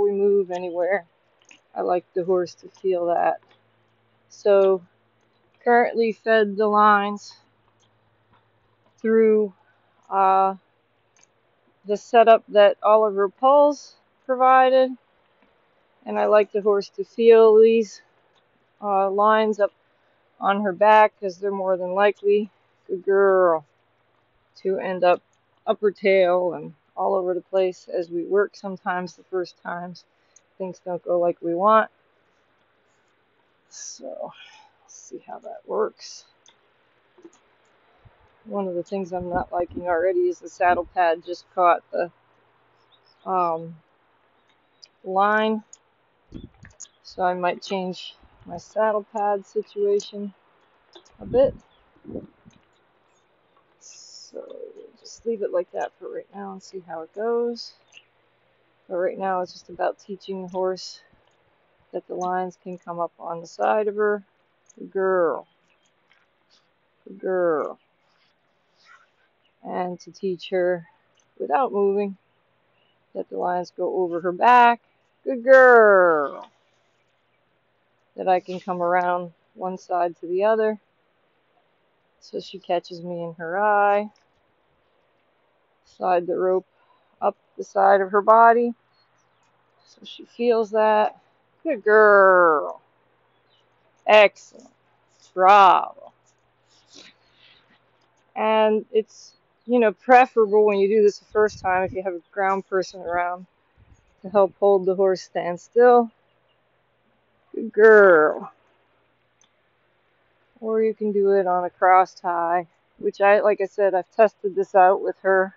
we move anywhere. I like the horse to feel that. So currently fed the lines through uh, the setup that Oliver Puls provided. And I like the horse to feel these uh, lines up on her back because they're more than likely, good girl, to end up upper tail and all over the place as we work sometimes the first times. Things don't go like we want. So let's see how that works. One of the things I'm not liking already is the saddle pad just caught the um, line. So I might change my saddle pad situation a bit. So just leave it like that for right now and see how it goes. But right now it's just about teaching the horse that the lines can come up on the side of her. Good girl. Good girl. And to teach her without moving that the lines go over her back. Good girl. That I can come around one side to the other so she catches me in her eye slide the rope up the side of her body so she feels that. Good girl. Excellent. Bravo. And it's, you know, preferable when you do this the first time if you have a ground person around to help hold the horse stand still. Good girl. Or you can do it on a cross tie, which I, like I said, I've tested this out with her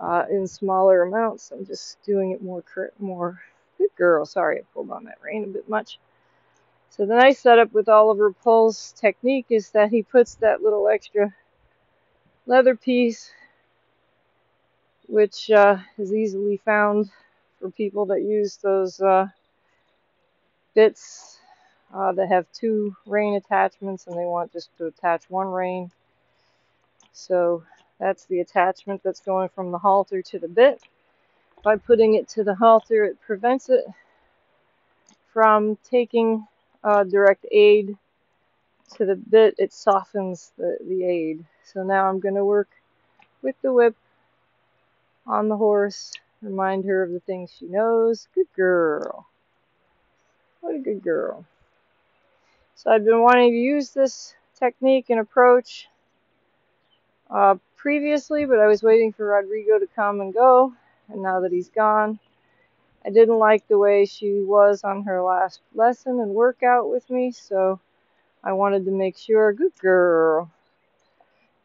uh, in smaller amounts. I'm just doing it more, more. Good girl. Sorry, I pulled on that rein a bit much. So the nice setup with Oliver Puls technique is that he puts that little extra leather piece, which uh, is easily found for people that use those uh, bits uh, that have two rein attachments and they want just to attach one rein. So that's the attachment that's going from the halter to the bit. By putting it to the halter, it prevents it from taking uh, direct aid to the bit. It softens the, the aid. So now I'm going to work with the whip on the horse. Remind her of the things she knows. Good girl. What a good girl. So I've been wanting to use this technique and approach uh, previously, but I was waiting for Rodrigo to come and go, and now that he's gone, I didn't like the way she was on her last lesson and workout with me, so I wanted to make sure, good girl,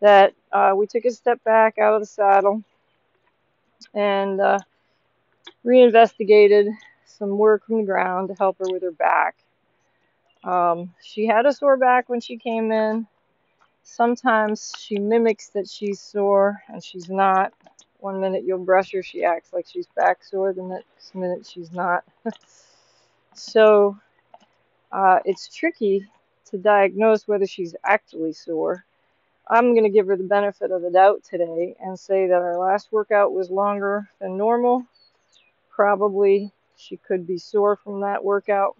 that uh, we took a step back out of the saddle and uh, reinvestigated some work from the ground to help her with her back. Um, she had a sore back when she came in. Sometimes she mimics that she's sore and she's not. One minute you'll brush her, she acts like she's back sore, the next minute she's not. so uh, it's tricky to diagnose whether she's actually sore. I'm going to give her the benefit of the doubt today and say that our last workout was longer than normal. Probably she could be sore from that workout.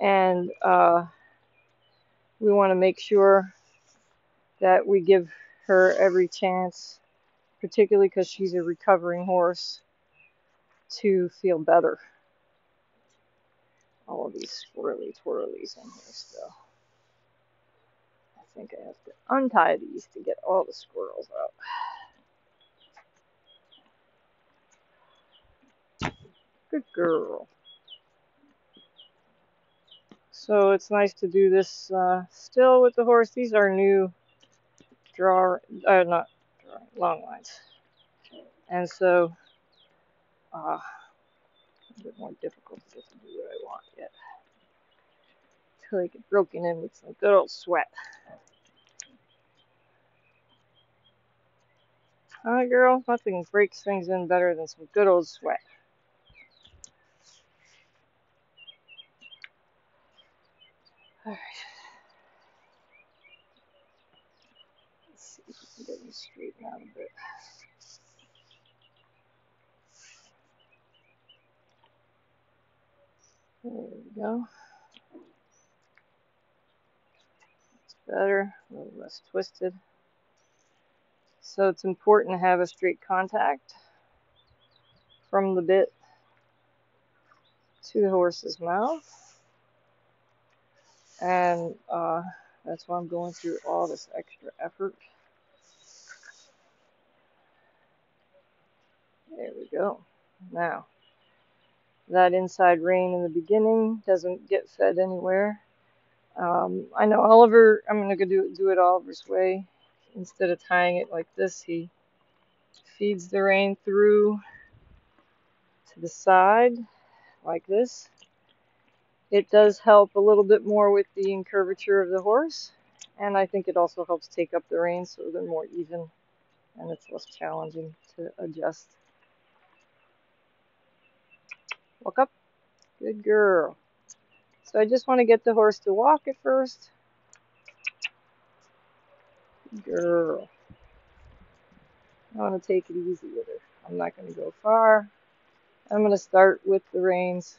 And uh, we want to make sure that we give her every chance, particularly because she's a recovering horse, to feel better. All of these swirly twirlies in here still. I think I have to untie these to get all the squirrels out. Good girl. So it's nice to do this uh, still with the horse. These are new draw, uh, not draw, long lines. And so, uh, a bit more difficult to get to do what I want yet. Until I get broken in with some good old sweat. Alright, girl, nothing breaks things in better than some good old sweat. Alright. Let's see if we can get these straightened out a bit. There we go. It's better, a little less twisted. So it's important to have a straight contact from the bit to the horse's mouth. And uh, that's why I'm going through all this extra effort. There we go. Now, that inside rein in the beginning doesn't get fed anywhere. Um, I know Oliver, I'm going to do, do it Oliver's way. Instead of tying it like this, he feeds the rein through to the side like this. It does help a little bit more with the incurvature of the horse, and I think it also helps take up the reins so they're more even and it's less challenging to adjust. Walk up. Good girl. So I just want to get the horse to walk at first. Girl. I want to take it easy with her. I'm not going to go far. I'm going to start with the reins.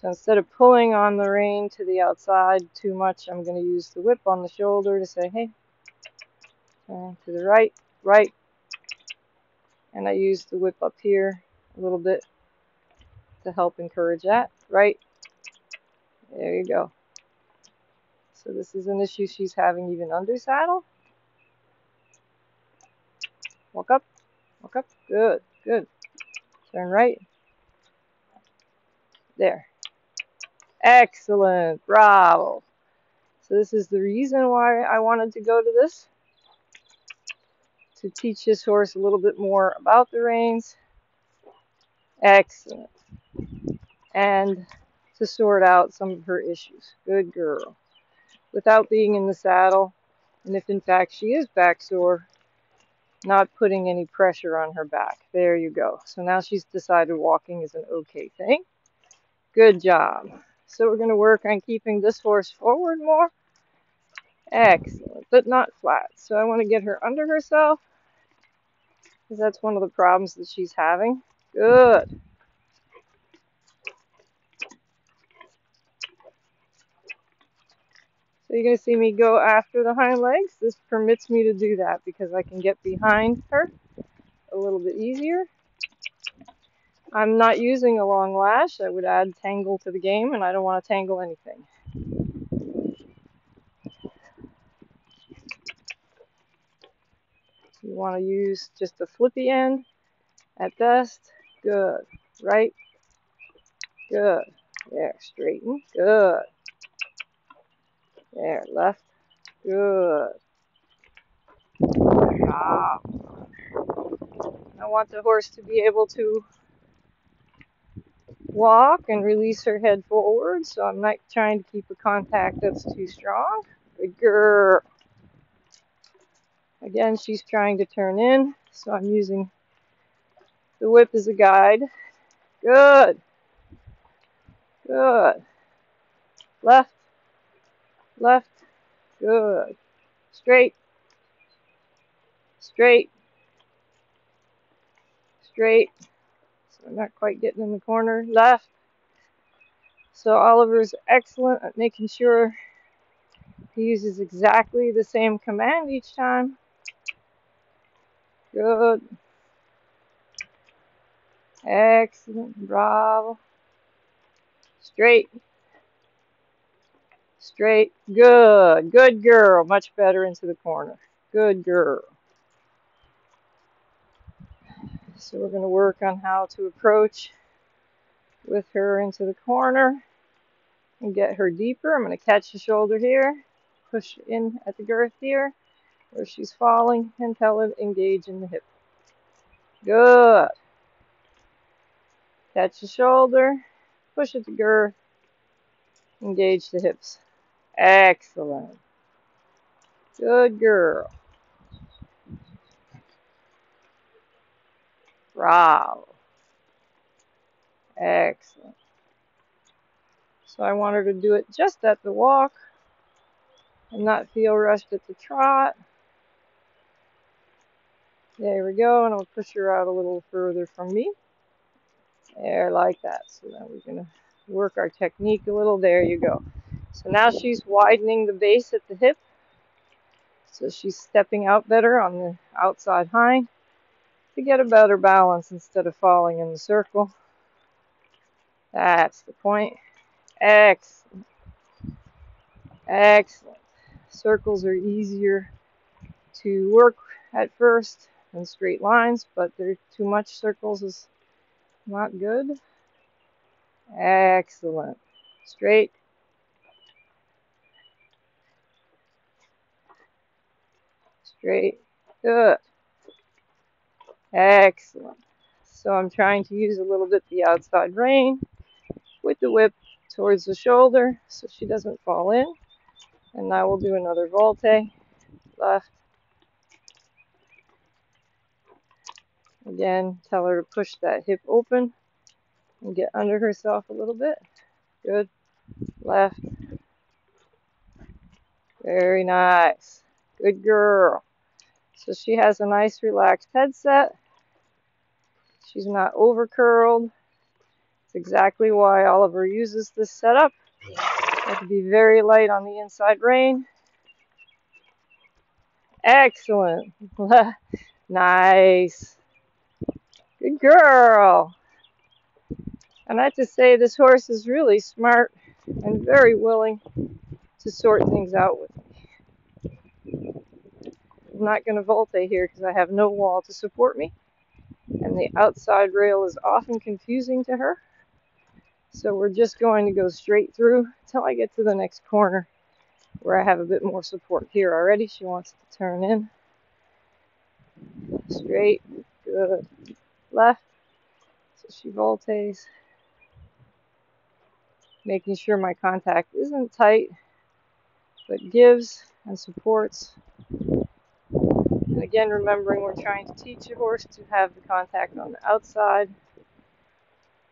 So instead of pulling on the rein to the outside too much, I'm going to use the whip on the shoulder to say, hey, turn to the right, right, and I use the whip up here a little bit to help encourage that. Right. There you go. So this is an issue she's having even under saddle. Walk up. Walk up. Good. Good. Turn right. There. Excellent. Bravo. So this is the reason why I wanted to go to this to teach this horse a little bit more about the reins. Excellent. And to sort out some of her issues. Good girl. Without being in the saddle, and if in fact she is back sore, not putting any pressure on her back. There you go. So now she's decided walking is an okay thing. Good job. So we're going to work on keeping this horse forward more. Excellent, but not flat. So I want to get her under herself because that's one of the problems that she's having. Good. So you're going to see me go after the hind legs. This permits me to do that because I can get behind her a little bit easier. I'm not using a long lash. I would add tangle to the game, and I don't want to tangle anything. You want to use just the flippy end at best. Good. Right. Good. There. Straighten. Good. There. Left. Good. Job. I want the horse to be able to walk and release her head forward, so I'm not trying to keep a contact that's too strong. Good girl. Again, she's trying to turn in, so I'm using the whip as a guide. Good. Good. Left. Left. Good. Straight. Straight. Straight. I'm not quite getting in the corner. Left. So Oliver's excellent at making sure he uses exactly the same command each time. Good. Excellent. Bravo. Straight. Straight. Good. Good girl. Much better into the corner. Good girl. So we're going to work on how to approach with her into the corner and get her deeper. I'm going to catch the shoulder here, push in at the girth here where she's falling and tell her engage in the hip. Good. Catch the shoulder, push at the girth, engage the hips. Excellent. Good girl. Bravo. Excellent. So I want her to do it just at the walk and not feel rushed at the trot. There we go, and I'll push her out a little further from me. There, like that. So now we're going to work our technique a little. There you go. So now she's widening the base at the hip. So she's stepping out better on the outside hind to get a better balance instead of falling in the circle. That's the point. Excellent. Excellent. Circles are easier to work at first than straight lines, but they're too much circles is not good. Excellent. Straight. Straight. Good. Excellent. So I'm trying to use a little bit the outside rein with the whip towards the shoulder so she doesn't fall in. And now we'll do another volte. Left. Again, tell her to push that hip open and get under herself a little bit. Good. Left. Very nice. Good girl. So she has a nice relaxed headset. She's not over curled. It's exactly why Oliver uses this setup. Have to be very light on the inside rein. Excellent. nice. Good girl. And I have to say, this horse is really smart and very willing to sort things out with me. I'm not going to volte here because I have no wall to support me. The outside rail is often confusing to her. So we're just going to go straight through until I get to the next corner where I have a bit more support here already. She wants to turn in. Straight, good. Left. So she voltes making sure my contact isn't tight, but gives and supports. Again, remembering we're trying to teach a horse to have the contact on the outside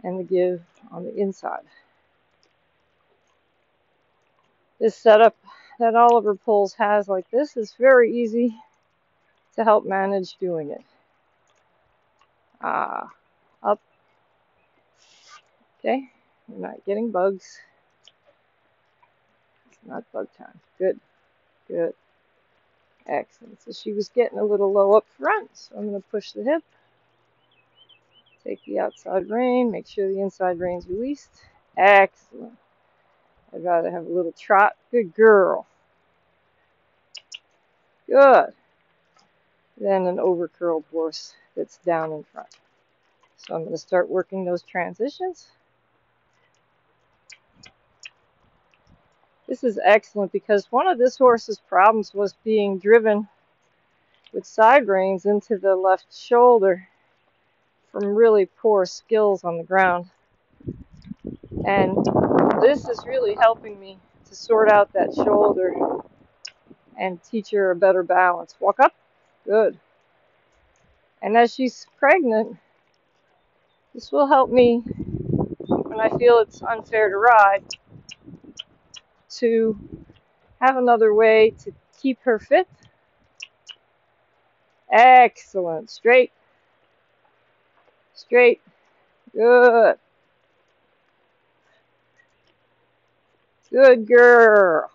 and the give on the inside. This setup that Oliver Puls has like this is very easy to help manage doing it. Ah, up. Okay. We're not getting bugs. It's not bug time. Good. Good. Excellent. So she was getting a little low up front, so I'm going to push the hip. Take the outside rein, make sure the inside rein's released. Excellent. I'd rather have a little trot. Good girl. Good. Then an overcurled horse that's down in front. So I'm going to start working those transitions. This is excellent because one of this horse's problems was being driven with side reins into the left shoulder from really poor skills on the ground. And this is really helping me to sort out that shoulder and teach her a better balance. Walk up. Good. And as she's pregnant, this will help me when I feel it's unfair to ride to have another way to keep her fit. Excellent. Straight. Straight. Good. Good girl.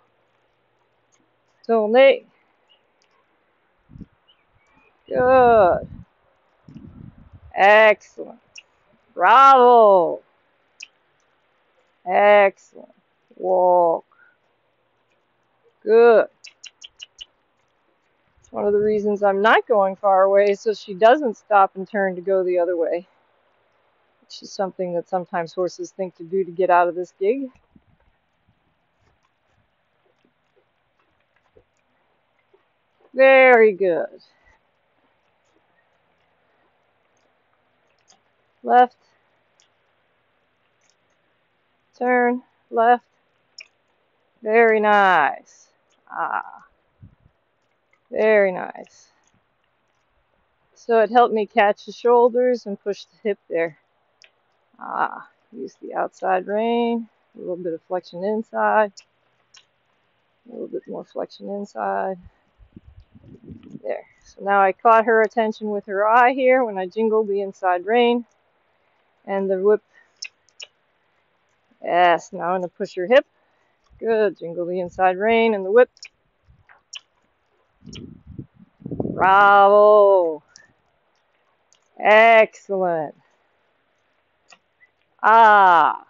Tourne. Good. Excellent. Bravo. Excellent. Walk. Good. One of the reasons I'm not going far away is so she doesn't stop and turn to go the other way. Which is something that sometimes horses think to do to get out of this gig. Very good. Left. Turn. Left. Very nice. Ah, very nice. So it helped me catch the shoulders and push the hip there. Ah, use the outside rein, a little bit of flexion inside, a little bit more flexion inside. There. So now I caught her attention with her eye here when I jingled the inside rein. And the whip. Yes, now I'm going to push her hip. Good. Jingle the inside rein and the whip. Bravo. Excellent. Ah.